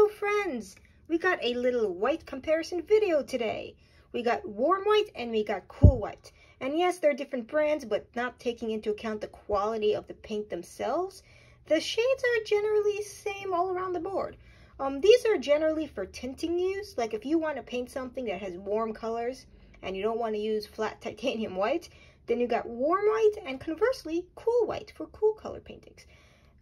Hello friends! We got a little white comparison video today. We got warm white and we got cool white. And yes, they're different brands, but not taking into account the quality of the paint themselves. The shades are generally same all around the board. Um, these are generally for tinting use, like if you want to paint something that has warm colors and you don't want to use flat titanium white, then you got warm white and conversely cool white for cool color paintings.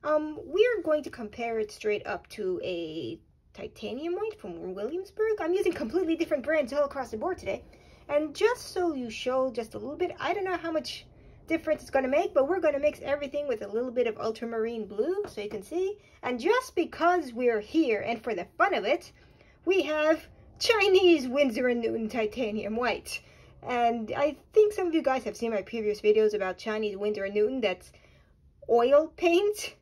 Um, we're going to compare it straight up to a titanium white from Williamsburg. I'm using completely different brands all across the board today. And just so you show just a little bit, I don't know how much difference it's going to make, but we're going to mix everything with a little bit of ultramarine blue so you can see. And just because we're here and for the fun of it, we have Chinese Winsor & Newton titanium white. And I think some of you guys have seen my previous videos about Chinese Winsor & Newton that's oil paint.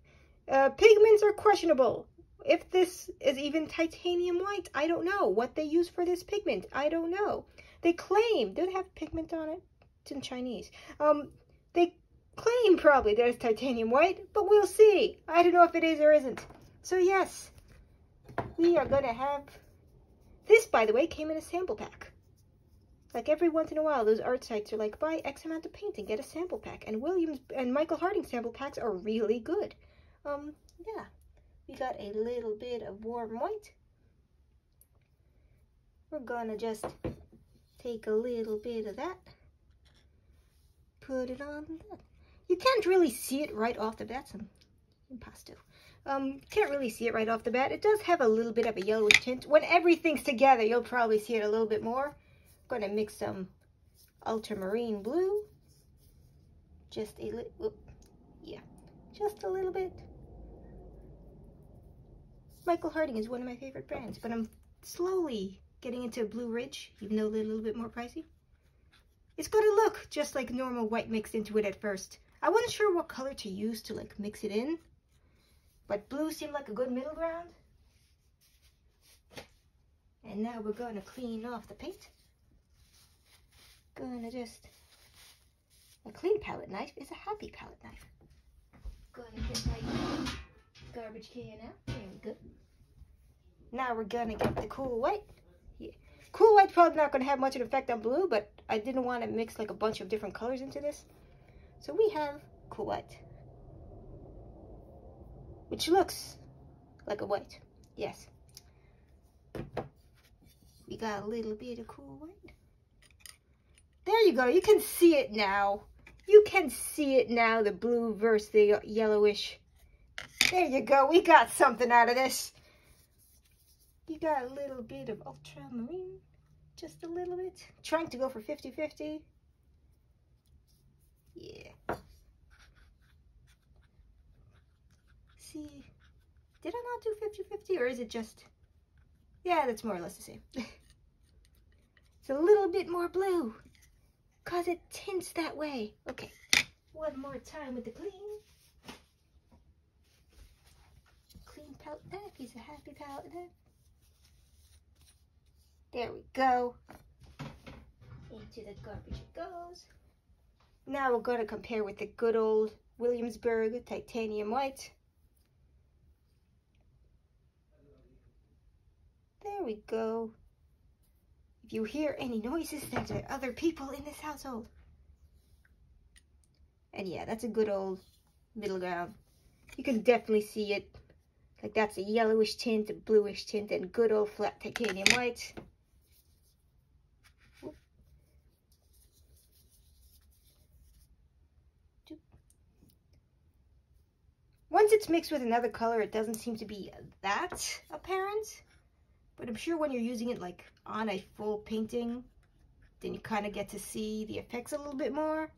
Uh, pigments are questionable. If this is even titanium white, I don't know. What they use for this pigment, I don't know. They claim, they have pigment on it. It's in Chinese. Um, they claim probably that it's titanium white, but we'll see. I don't know if it is or isn't. So yes, we are going to have... This, by the way, came in a sample pack. Like every once in a while, those art sites are like, buy X amount of paint and get a sample pack. And Williams and Michael Harding sample packs are really good. Um, yeah, we got a little bit of warm white. We're gonna just take a little bit of that, put it on that. You can't really see it right off the bat, some impasto. Um, can't really see it right off the bat. It does have a little bit of a yellowish tint. When everything's together, you'll probably see it a little bit more. I'm gonna mix some ultramarine blue. Just a little, yeah, just a little bit. Michael Harding is one of my favorite brands, but I'm slowly getting into Blue Ridge, even though they're a little bit more pricey. It's gonna look just like normal white mixed into it at first. I wasn't sure what color to use to like mix it in, but blue seemed like a good middle ground. And now we're gonna clean off the paint. Gonna just, a clean palette knife is a happy palette knife. Gonna get my garbage can out. There we go. Now we're gonna get the cool white. Yeah. Cool white's probably not gonna have much of an effect on blue, but I didn't want to mix like a bunch of different colors into this. So we have cool white. Which looks like a white. Yes. We got a little bit of cool white. There you go. You can see it now. You can see it now, the blue versus the yellowish there you go. We got something out of this. You got a little bit of ultramarine. Just a little bit. Trying to go for 50-50. Yeah. See, did I not do 50-50 or is it just... Yeah, that's more or less the same. it's a little bit more blue because it tints that way. Okay, one more time with the clean. Clean palette knife. Use a happy palette. There we go. Into the garbage it goes. Now we're going to compare with the good old Williamsburg titanium white. There we go. If you hear any noises, there's other people in this household. And yeah, that's a good old middle ground. You can definitely see it like that's a yellowish tint, a bluish tint, and good old flat titanium white. Once it's mixed with another color, it doesn't seem to be that apparent. But I'm sure when you're using it like on a full painting, then you kind of get to see the effects a little bit more.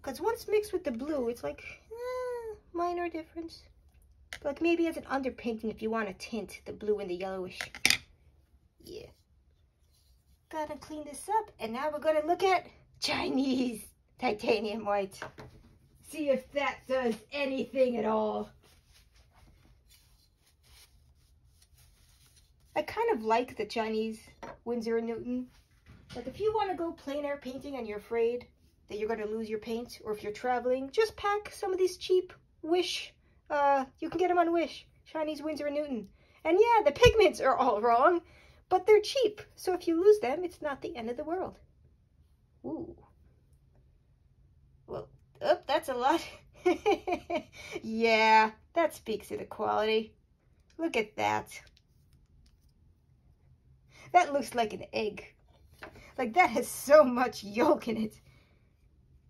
Because once mixed with the blue, it's like, eh, minor difference. Like maybe as an underpainting if you want to tint the blue and the yellowish. Yeah. Gotta clean this up. And now we're gonna look at Chinese titanium white. See if that does anything at all. I kind of like the Chinese Winsor & Newton. Like if you want to go plein air painting and you're afraid that you're going to lose your paint, or if you're traveling, just pack some of these cheap Wish uh, you can get them on Wish. Chinese Winsor & Newton. And yeah, the pigments are all wrong, but they're cheap. So if you lose them, it's not the end of the world. Ooh. That's a lot. yeah, that speaks to the quality. Look at that. That looks like an egg. Like that has so much yolk in it.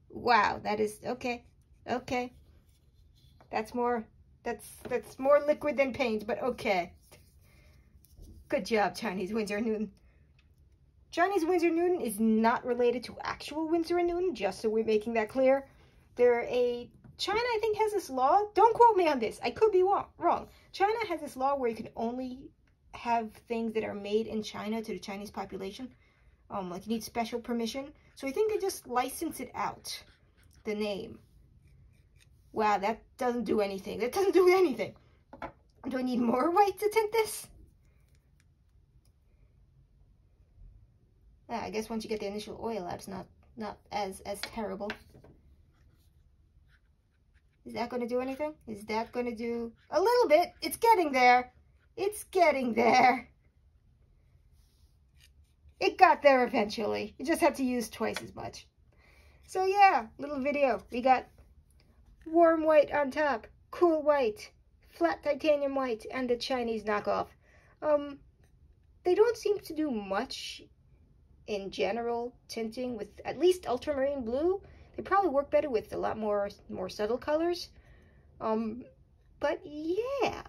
Wow, that is okay. Okay. That's more that's that's more liquid than paint, but okay. Good job, Chinese Winsor Newton. Chinese Winsor Newton is not related to actual Winsor & Newton, just so we're making that clear. They're a... China, I think, has this law. Don't quote me on this. I could be wrong. China has this law where you can only have things that are made in China to the Chinese population. Um, like you need special permission. So I think they just license it out, the name. Wow, that doesn't do anything. That doesn't do anything. Do I need more white to tint this? Yeah, I guess once you get the initial oil it's not not as as terrible. Is that going to do anything? Is that going to do a little bit? It's getting there. It's getting there. It got there eventually. You just have to use twice as much. So yeah, little video. We got warm white on top, cool white, flat titanium white, and the Chinese knockoff. Um, they don't seem to do much in general tinting with at least ultramarine blue. Probably work better with a lot more more subtle colors. Um, but yeah,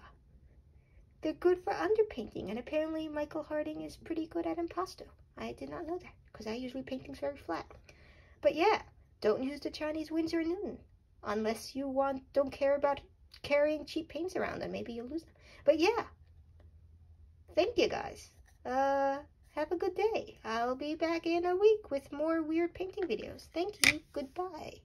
they're good for underpainting, and apparently Michael Harding is pretty good at impasto. I did not know that because I usually paint things very flat. But yeah, don't use the Chinese Winsor Newton unless you want don't care about carrying cheap paints around and maybe you'll lose them but yeah thank you guys uh have a good day. I'll be back in a week with more weird painting videos. Thank you. Goodbye